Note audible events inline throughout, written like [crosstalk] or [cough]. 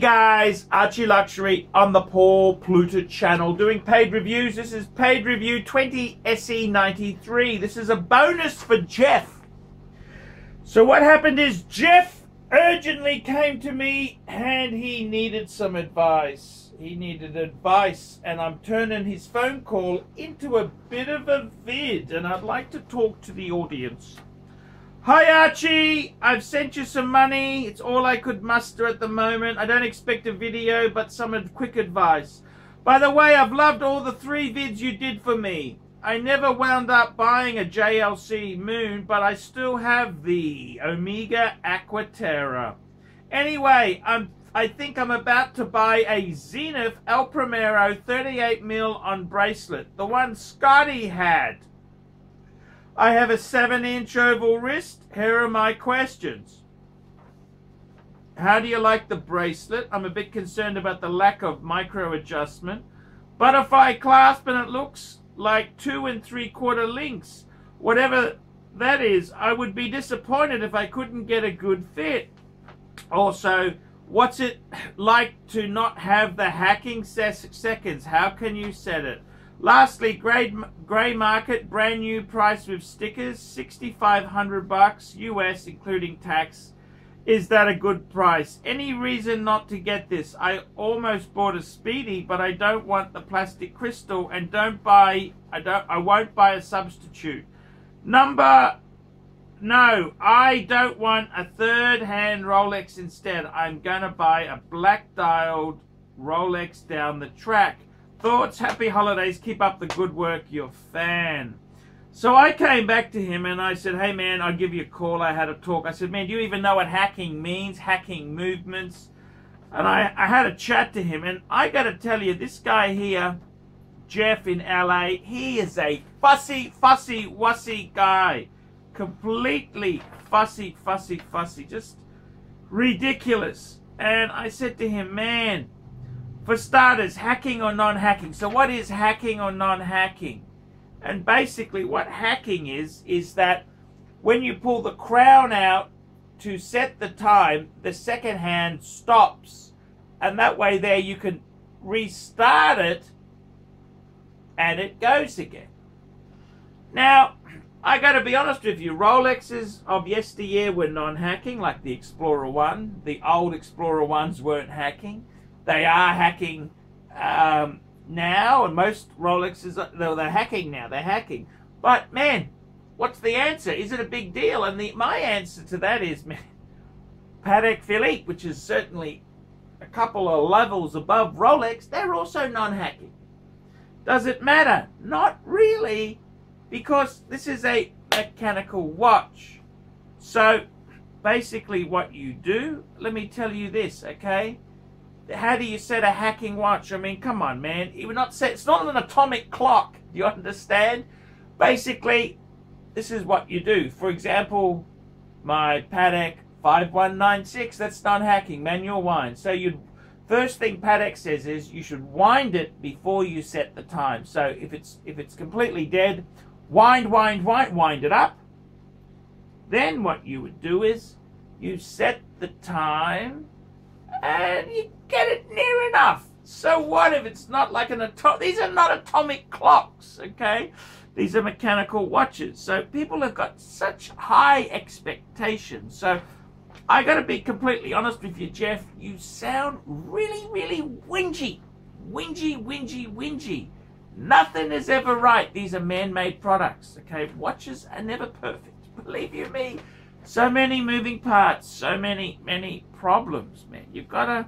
Guys, Archie Luxury on the Paul Pluta channel doing paid reviews. This is paid review 20 SE93. This is a bonus for Jeff. So what happened is Jeff urgently came to me and he needed some advice. He needed advice and I'm turning his phone call into a bit of a vid and I'd like to talk to the audience. Hi Archie, I've sent you some money. It's all I could muster at the moment. I don't expect a video, but some quick advice. By the way, I've loved all the three vids you did for me. I never wound up buying a JLC Moon, but I still have the Omega Aquaterra. Anyway, I'm, I think I'm about to buy a Zenith El Primero 38mm on bracelet, the one Scotty had. I have a 7 inch oval wrist. Here are my questions. How do you like the bracelet? I'm a bit concerned about the lack of micro adjustment. Butterfly clasp and it looks like two and three quarter links. Whatever that is, I would be disappointed if I couldn't get a good fit. Also, what's it like to not have the hacking seconds? How can you set it? Lastly, grey, grey market, brand new price with stickers, 6500 bucks US including tax. Is that a good price? Any reason not to get this? I almost bought a Speedy, but I don't want the plastic crystal and don't buy I don't I won't buy a substitute. Number no, I don't want a third hand Rolex instead. I'm going to buy a black dialed Rolex down the track. Thoughts, happy holidays, keep up the good work, your fan. So I came back to him and I said, hey man, I'll give you a call. I had a talk. I said, man, do you even know what hacking means? Hacking movements? And I, I had a chat to him and I got to tell you, this guy here, Jeff in LA, he is a fussy, fussy, wussy guy. Completely fussy, fussy, fussy. Just ridiculous. And I said to him, man, for starters, hacking or non-hacking. So what is hacking or non-hacking? And basically what hacking is, is that when you pull the crown out to set the time, the second hand stops. And that way there you can restart it and it goes again. Now, I got to be honest with you, Rolexes of yesteryear were non-hacking, like the Explorer 1. The old Explorer 1s weren't hacking. They are hacking um, now, and most Rolexes, they're, they're hacking now. They're hacking. But, man, what's the answer? Is it a big deal? And the, my answer to that is, man, Patek Philippe, which is certainly a couple of levels above Rolex, they're also non-hacking. Does it matter? Not really, because this is a mechanical watch. So, basically what you do, let me tell you this, okay? How do you set a hacking watch? I mean, come on, man. You're not set, it's not an atomic clock. Do [laughs] you understand? Basically, this is what you do. For example, my Patek 5196, that's non hacking, manual wind. So you first thing Patek says is you should wind it before you set the time. So if it's if it's completely dead, wind, wind, wind, wind it up. Then what you would do is you set the time and you get it near enough. So what if it's not like an atomic? These are not atomic clocks, okay? These are mechanical watches. So people have got such high expectations. So I got to be completely honest with you, Jeff. You sound really, really whingy, whingy, whingy, whingy. Nothing is ever right. These are man-made products, okay? Watches are never perfect. [laughs] Believe you me. So many moving parts, so many, many problems, man. You've got to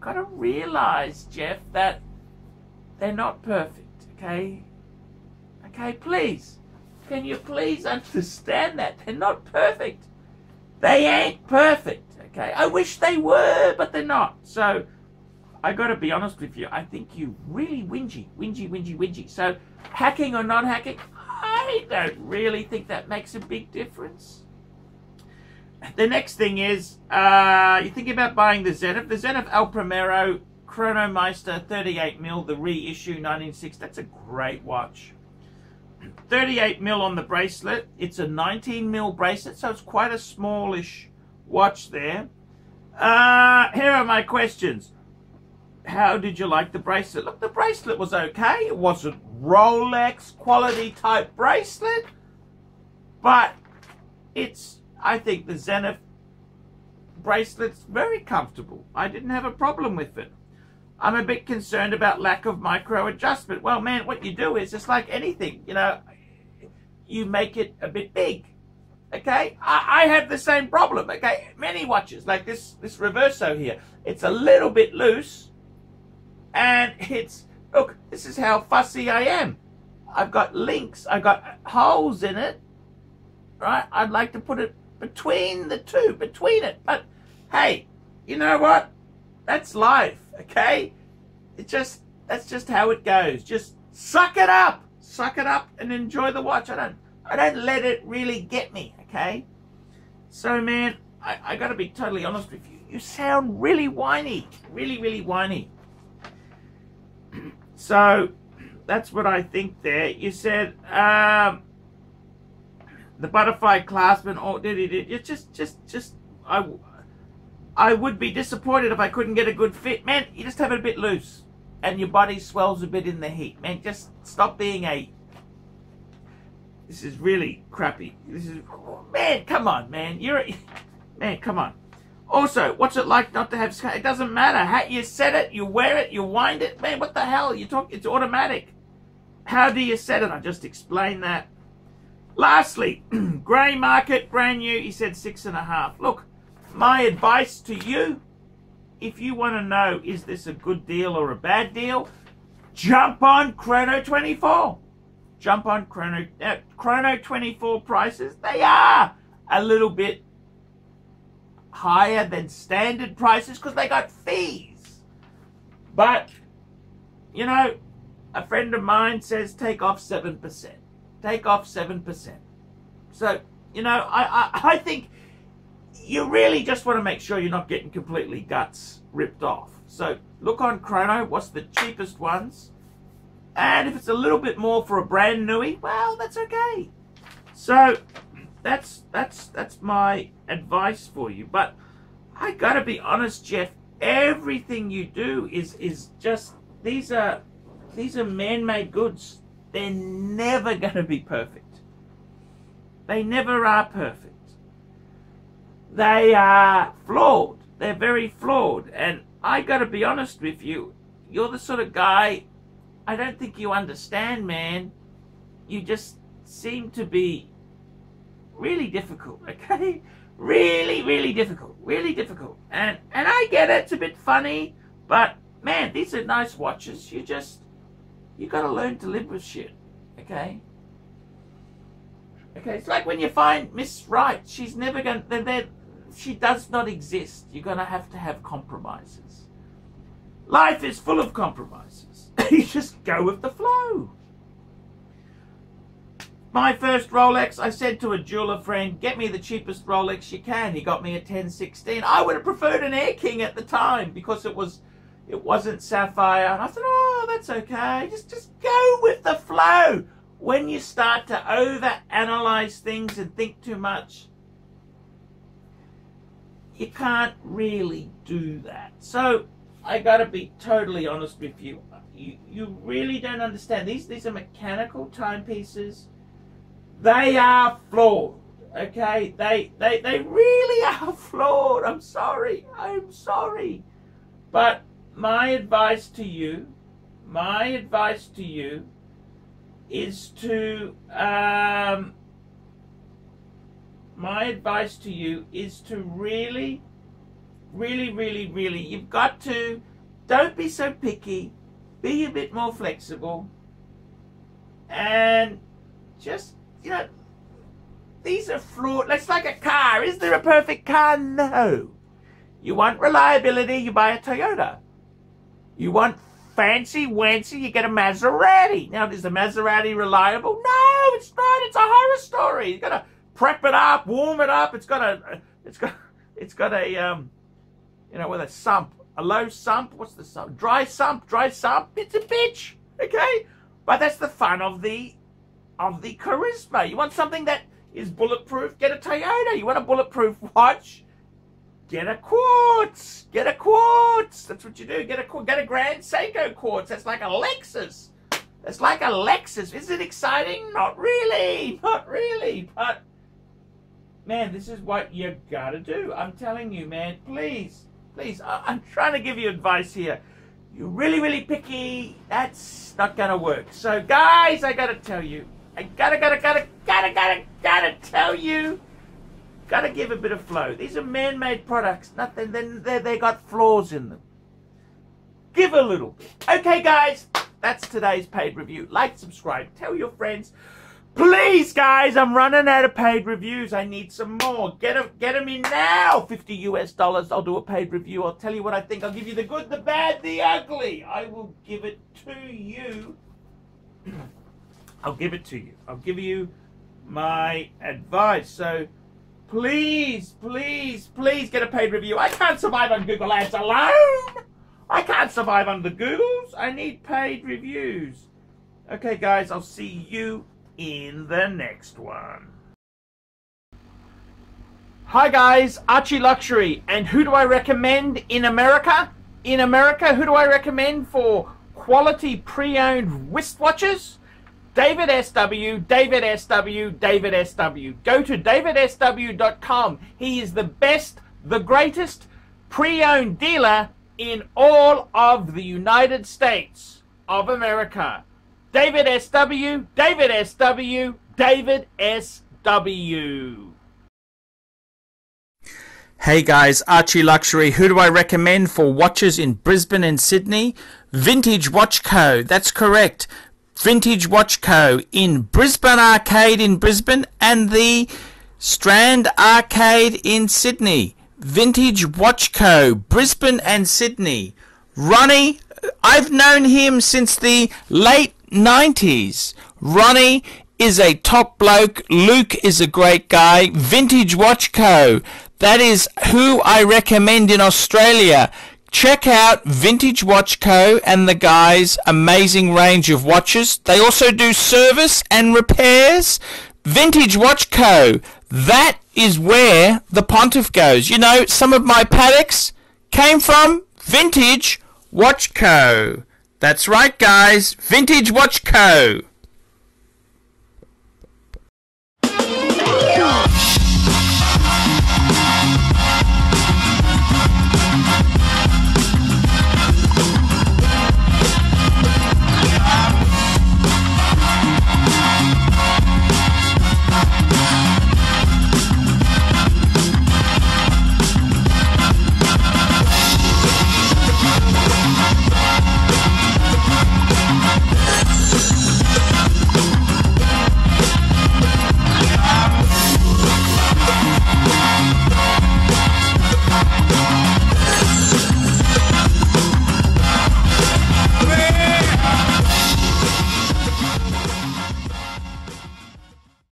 got to realize, Jeff, that they're not perfect, okay? Okay, please. Can you please understand that? They're not perfect. They ain't perfect, okay? I wish they were, but they're not. So, I got to be honest with you. I think you really whingy, whingy, whingy, whingy. So, hacking or non-hacking, I don't really think that makes a big difference the next thing is, uh, you're thinking about buying the Zenith. The Zenith El Primero Chronomaster 38mm, the reissue 1960. That's a great watch. 38mm on the bracelet. It's a 19mm bracelet, so it's quite a smallish watch there. Uh, here are my questions. How did you like the bracelet? Look, the bracelet was okay. It wasn't Rolex quality type bracelet, but it's, I think the Zenith bracelet's very comfortable. I didn't have a problem with it. I'm a bit concerned about lack of micro adjustment. Well, man, what you do is it's like anything, you know, you make it a bit big. Okay, I, I have the same problem. Okay, many watches like this this Reverso here, it's a little bit loose, and it's look. This is how fussy I am. I've got links. I've got holes in it. Right. I'd like to put it between the two, between it. But hey, you know what? That's life. Okay, it just that's just how it goes. Just suck it up, suck it up, and enjoy the watch. I don't I don't let it really get me. Okay, so man, I, I got to be totally honest with you. You sound really whiny, really really whiny. [clears throat] so that's what I think there. You said um, the butterfly clasping. Oh, did it? It just just just I I would be disappointed if I couldn't get a good fit. Man, you just have it a bit loose and your body swells a bit in the heat. Man, just stop being a... This is really crappy. This is... Man, come on, man. You're... A... [laughs] Man, come on. Also, what's it like not to have... It doesn't matter. How you set it, you wear it, you wind it. Man, what the hell? You talk... It's automatic. How do you set it? I just explained that. Lastly, [clears throat] grey market, brand new. He said six and a half. Look, my advice to you, if you want to know is this a good deal or a bad deal, jump on Chrono 24. Jump on Chrono uh, Chrono 24 prices. They are a little bit higher than standard prices because they got fees. But you know, a friend of mine says take off 7%. Take off 7%. So, you know, I, I, I think you really just want to make sure you're not getting completely guts ripped off. So look on Chrono, what's the cheapest ones? And if it's a little bit more for a brand newie, well, that's okay. So that's that's that's my advice for you. But I gotta be honest, Jeff. Everything you do is is just these are these are man-made goods. They're never gonna be perfect. They never are perfect they are flawed. They're very flawed. And I got to be honest with you, you're the sort of guy I don't think you understand, man. You just seem to be really difficult, [laughs] okay? Really, really difficult. Really difficult. And and I get it, it's a bit funny, but man, these are nice watches. You just you gotta learn to live with shit. Okay? Okay, it's like when you find Miss Right, she's never gonna they're, she does not exist. You're going to have to have compromises. Life is full of compromises. [laughs] you just go with the flow. My first Rolex, I said to a jeweler friend, get me the cheapest Rolex you can. He got me a 1016. I would have preferred an Air King at the time because it was it wasn't sapphire. And I thought, oh, that's okay. Just just go with the flow. When you start to over analyze things and think too much, you can't really do that. So I got to be totally honest with you. You you really don't understand. These these are mechanical timepieces. They are flawed. Okay, they they they really [laughs] are flawed. I'm sorry. I'm sorry. But my advice to you, my advice to you, is to um, my advice to you is to really, really, really, really, you've got to, don't be so picky, be a bit more flexible, and just, you know, these are flawed. It's like a car. Is there a perfect car? No. You want reliability, you buy a Toyota. You want fancy wancy, you get a Maserati. Now, is the Maserati reliable? No, it's not. It's a horror story. You gotta prep it up, warm it up. It's got a, it's got, it's got a, um, you know, with a sump, a low sump. What's the sump? Dry sump, dry sump. It's a bitch, okay? But that's the fun of the, of the charisma. You want something that is bulletproof? Get a Toyota. You want a bulletproof watch? Get a quartz. Get a quartz. That's what you do. Get a get a Grand Seiko quartz. That's like a Lexus. That's like a Lexus. Is it exciting? Not really. [laughs] Not really. But man, this is what you gotta do. I'm telling you, man. Please, please. I- I'm trying to give you advice here. You're really, really picky. That's not gonna work. So, guys, I gotta tell you. I gotta, gotta, gotta, gotta, gotta, gotta tell you. Gotta give a bit of flow. These are man-made products. Nothing. Then they, they got flaws in them. Give a little. Okay, guys. That's today's paid review. Like, subscribe, tell your friends. Please, guys, I'm running out of paid reviews. I need some more. Get them, get them in now. 50 US dollars. I'll do a paid review. I'll tell you what I think. I'll give you the good, the bad, the ugly. I will give it to you. [clears throat] I'll give it to you. I'll give you my advice. So please, please, please get a paid review. I can't survive on Google Ads alone. I can't survive on the Googles. I need paid reviews. Okay, guys, I'll see you in the next one. Hi guys, Archie Luxury, and who do I recommend in America? In America, who do I recommend for quality pre-owned wristwatches? David SW, David SW, David SW. Go to davidsw.com. He is the best, the greatest pre-owned dealer in all of the United States of America. David SW, David SW, David SW. Hey guys, Archie Luxury. Who do I recommend for watches in Brisbane and Sydney? Vintage Watch Co. That's correct. Vintage Watch Co. in Brisbane Arcade in Brisbane and the Strand Arcade in Sydney. Vintage Watch Co. Brisbane and Sydney. Ronnie, I've known him since the late 90s. Ronnie is a top bloke. Luke is a great guy. Vintage Watch Co. That is who I recommend in Australia. Check out Vintage Watch Co. and the guys' amazing range of watches. They also do service and repairs. Vintage Watch Co. That is where the pontiff goes. You know, some of my Pateks came from Vintage Watch Co. That's right, guys. Vintage Watch Co.